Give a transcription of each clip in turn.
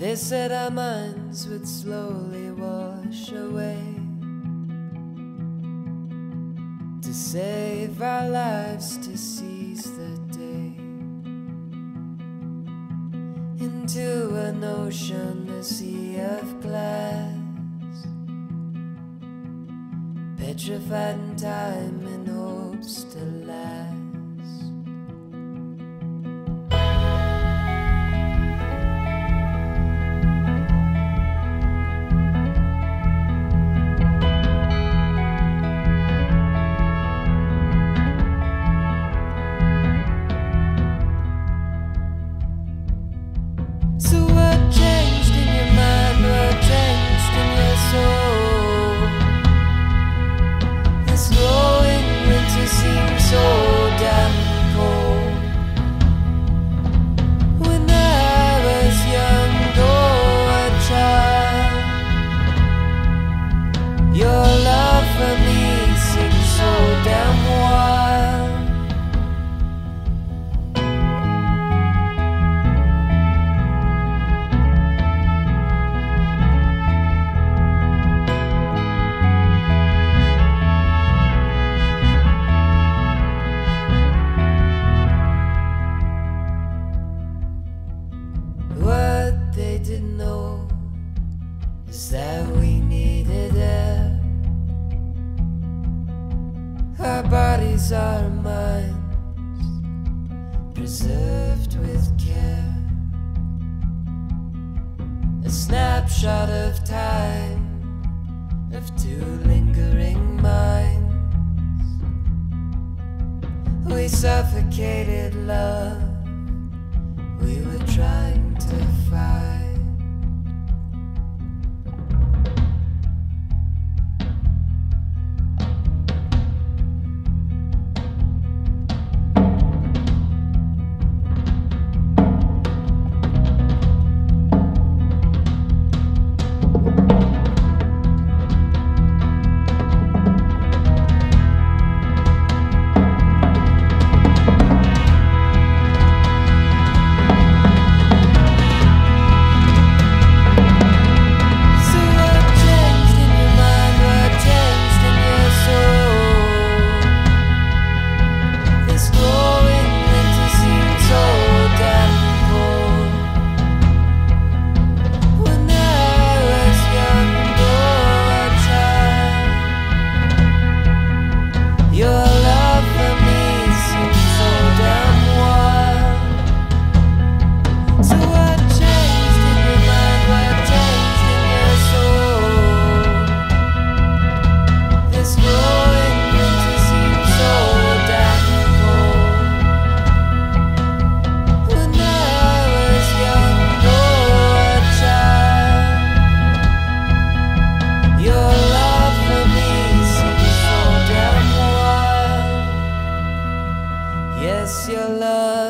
They said our minds would slowly wash away to save our lives to seize the day into an ocean, sea of glass, petrified in time in hopes to last. Bodies, are minds, preserved with care. A snapshot of time of two lingering minds. We suffocated love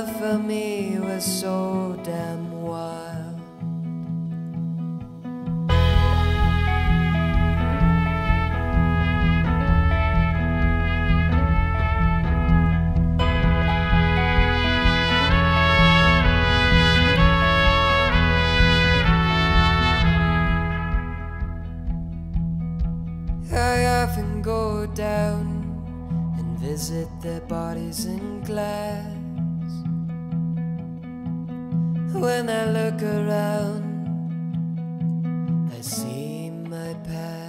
love for me was so damn wild. I often go down and visit their bodies in glass. When I look around, I see my past.